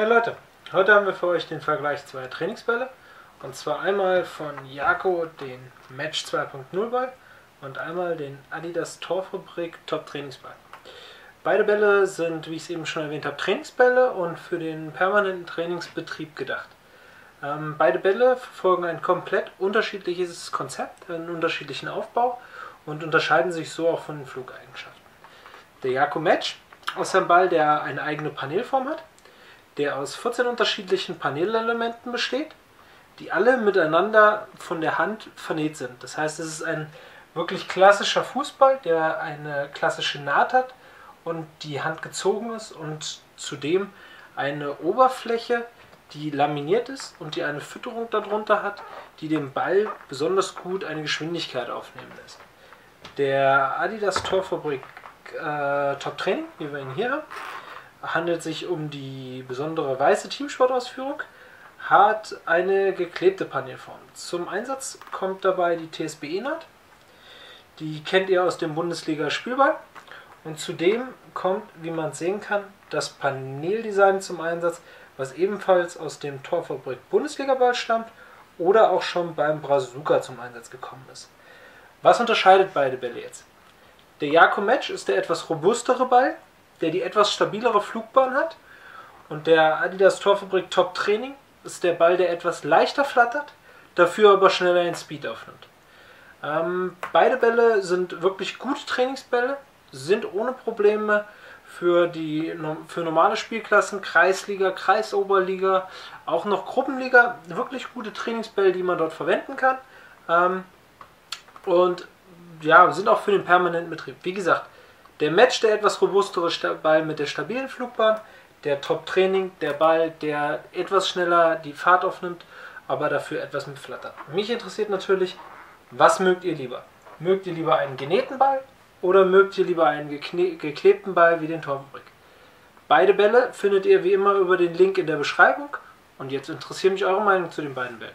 Hey Leute, heute haben wir für euch den Vergleich zweier Trainingsbälle. Und zwar einmal von Jako den Match 2.0 Ball und einmal den Adidas Torfabrik Top Trainingsball. Beide Bälle sind, wie ich es eben schon erwähnt habe, Trainingsbälle und für den permanenten Trainingsbetrieb gedacht. Ähm, beide Bälle verfolgen ein komplett unterschiedliches Konzept, einen unterschiedlichen Aufbau und unterscheiden sich so auch von den Flugeigenschaften. Der Jako Match ist ein Ball, der eine eigene Panelform hat der aus 14 unterschiedlichen Panelelementen besteht, die alle miteinander von der Hand vernäht sind. Das heißt, es ist ein wirklich klassischer Fußball, der eine klassische Naht hat und die Hand gezogen ist und zudem eine Oberfläche, die laminiert ist und die eine Fütterung darunter hat, die dem Ball besonders gut eine Geschwindigkeit aufnehmen lässt. Der Adidas Torfabrik äh, Top Training, wie wir ihn hier haben, handelt sich um die besondere weiße Teamsportausführung, hat eine geklebte Panelform. Zum Einsatz kommt dabei die TSBE-Naht. Die kennt ihr aus dem Bundesliga-Spielball. Und zudem kommt, wie man sehen kann, das Paneldesign zum Einsatz, was ebenfalls aus dem Torfabrik Bundesliga-Ball stammt oder auch schon beim Brazuka zum Einsatz gekommen ist. Was unterscheidet beide Bälle jetzt? Der Jako Match ist der etwas robustere Ball, der die etwas stabilere Flugbahn hat. Und der Adidas Torfabrik Top Training ist der Ball, der etwas leichter flattert, dafür aber schneller den Speed aufnimmt. Ähm, beide Bälle sind wirklich gute Trainingsbälle, sind ohne Probleme für die für normale Spielklassen, Kreisliga, Kreisoberliga, auch noch Gruppenliga, wirklich gute Trainingsbälle, die man dort verwenden kann. Ähm, und ja, sind auch für den permanenten Betrieb. Wie gesagt, der Match der etwas robustere Ball mit der stabilen Flugbahn, der Top-Training, der Ball, der etwas schneller die Fahrt aufnimmt, aber dafür etwas mit Flattern. Mich interessiert natürlich, was mögt ihr lieber? Mögt ihr lieber einen genähten Ball oder mögt ihr lieber einen geklebten Ball wie den Torfabrik? Beide Bälle findet ihr wie immer über den Link in der Beschreibung. Und jetzt interessiert mich eure Meinung zu den beiden Bällen.